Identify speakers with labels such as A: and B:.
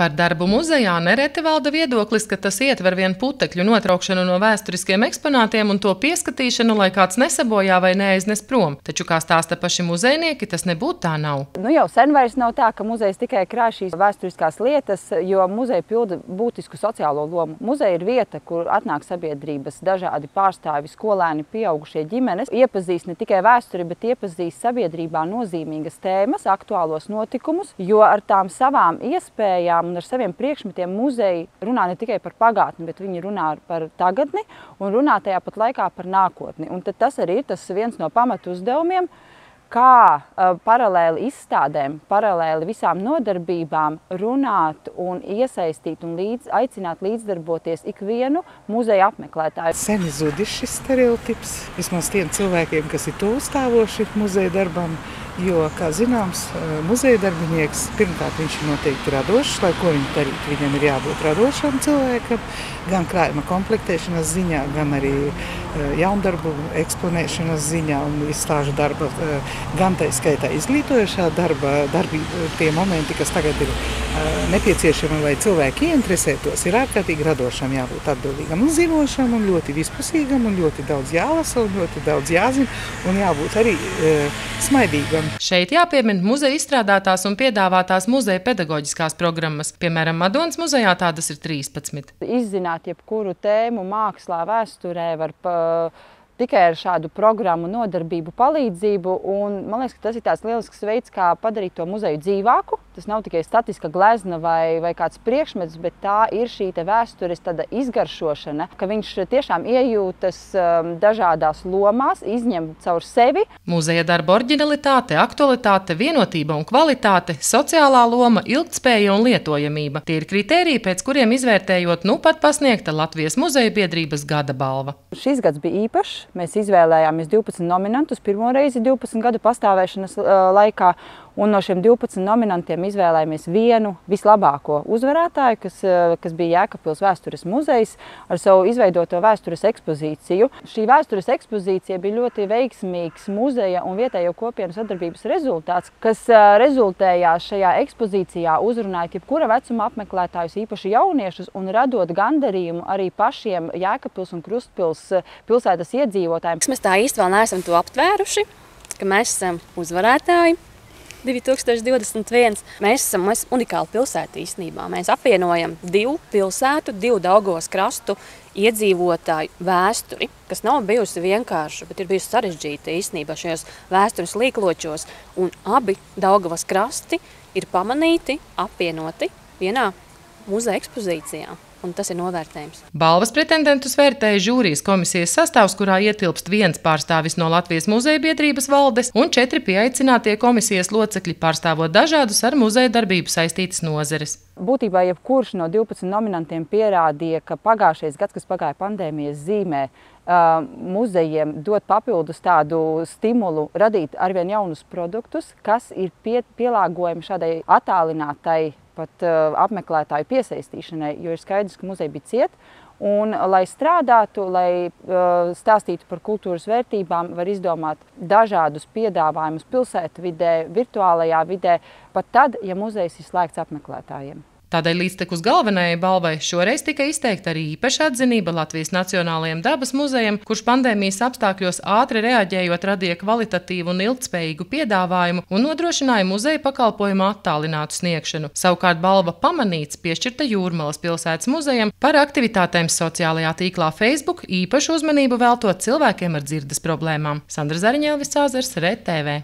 A: Par darbu muzejā nereti valda viedoklis, ka tas ietver vien putekļu notraukšanu no vēsturiskiem eksponātiem un to pieskatīšanu, lai kāds nesabojā vai neaiznes prom. Taču, kā stāsta paši muzejnieki, tas nebūtu tā nav.
B: Nu jau sen vairs nav tā, ka muzejs tikai krāj šīs vēsturiskās lietas, jo muzeja pilda būtisku sociālo lomu. Muzeja ir vieta, kur atnāk sabiedrības dažādi pārstāvi, skolēni, pieaugušie ģimenes, iepazīst ne tikai vēsturi, bet iepazīst sabiedrībā nozīmīgas tēmas, aktuālos notikumus, jo ar tām savām iespējām un ar saviem priekšmetiem muzeji runā ne tikai par pagātni, bet viņi runā par tagadni un runā tajā pat laikā par nākotni. Un tas arī ir tas viens no pamatu uzdevumiem, kā uh, paralēli izstādēm, paralēli visām nodarbībām runāt un iesaistīt un līdz, aicināt līdzdarboties ikvienu muzeja apmeklētāju.
C: Sen zudis šis stereotips, vismaz tiem cilvēkiem, kas ir tūstāvoši muzeja darbam, Jo, kā zināms, muzeja darbinieks pirmkārt viņš ir noteikti radošs, lai ko viņš darītu. Viņam ir jābūt radošam cilvēkam, gan krājuma komplektēšanas ziņā, gan arī jaundarbu eksponēšanas ziņā un izstāžu darba, gan tā skaitā izglītojošā darba, darbība, tie momenti, kas tagad ir nepieciešami, lai cilvēki ieinteresētos, ir ārkārtīgi radošam, jābūt atbildīgam un zinošam un ļoti vispusīgam un ļoti daudz jālasa un ļoti daudz jāzina un jābūt arī smaidīgam.
A: Šeit jāpiemina muzeja izstrādātās un piedāvātās muzeja pedagoģiskās programmas. Piemēram, Madonas muzejā tādas ir 13.
B: Izzināt jebkuru tēmu mākslā, vēsturē var pa tikai ar šādu programmu nodarbību palīdzību. Un, man liekas, ka tas ir tāds lielisks veids, kā padarīt to muzeju dzīvāku. Tas nav tikai statiska glezna vai, vai kāds priekšmets, bet tā ir šī vēstures izgaršošana, ka viņš tiešām iejūtas um, dažādās lomās, izņem caur sevi.
A: Muzeja darba originalitāte, aktualitāte, vienotība un kvalitāte, sociālā loma, ilgtspēja un lietojamība. Tie ir kriteriji, pēc kuriem izvērtējot nu pat pasniegta Latvijas muzeja biedrības gada balva.
B: Šis gads bija īpašs. Mēs izvēlējāmies 12 nominantus pirmo reizi 12 gadu pastāvēšanas laikā. Un no šiem 12 nominantiem izvēlējāmies vienu vislabāko uzvarētāju, kas, kas bija Jēkabpils vēstures muzejs ar savu izveidoto vēstures ekspozīciju. Šī vēstures ekspozīcija bija ļoti veiksmīgs muzeja un vietējo kopienu sadarbības rezultāts, kas rezultējās šajā ekspozīcijā uzrunājot jebkura vecuma apmeklētājus, īpaši jauniešus, un radot gandarījumu arī pašiem Jēkabpils un Krustpils pilsētas iedzīvotājiem.
D: Mēs tā īsti vēl neesam to aptvēruši, ka mēs esam uzvarētāji. 2021. Mēs esam mēs unikāla pilsēta īstenībā. Mēs apvienojam divu pilsētu, divu Daugavas krastu iedzīvotāju vēsturi, kas nav bijusi vienkārša, bet ir bijusi sarežģīta īstenībā šajos vēstures līkločos. Un abi Daugavas krasti ir pamanīti, apvienoti vienā muzeja ekspozīcijā un tas ir novērtējums.
A: Balvas pretendentus vērtēja žūrijas komisijas sastāvs, kurā ietilpst viens pārstāvis no Latvijas muzeja biedrības valdes un četri pieaicinātie komisijas locekļi pārstāvot dažādus ar muzeja darbību saistītas nozeres.
B: Būtībā jebkurš no 12 nominantiem pierādīja, ka pagājušais gads, kas pagāja pandēmijas zīmē, muzejiem dot papildus tādu stimulu radīt arvien jaunus produktus, kas ir pie, pielāgojami šādai attālinātai pat uh, apmeklētāju piesaistīšanai, jo ir skaidrs, ka muzeja bija cieta. Un, lai strādātu, lai uh, stāstītu par kultūras vērtībām, var izdomāt dažādus piedāvājumus pilsētvidē, virtuālajā vidē, pat tad, ja muzejs ir slēgts apmeklētājiem.
A: Tādēļ līdztekus galvenajai balvai šoreiz tika izteikta arī īpaša atzinība Latvijas Nacionālajiem dabas muzejam, kurš pandēmijas apstākļos ātri reaģējot radīja kvalitatīvu un ilgspējīgu piedāvājumu un nodrošināja muzeja pakalpojumu attālinātu sniegšanu. Savukārt balva pamanīts piešķirta Jūrmalas pilsētas muzejam par aktivitātēm sociālajā tīklā Facebook, īpašu uzmanību veltot cilvēkiem ar dzirdes problēmām. Sandra Zariņēlvis Cāzars, RTV.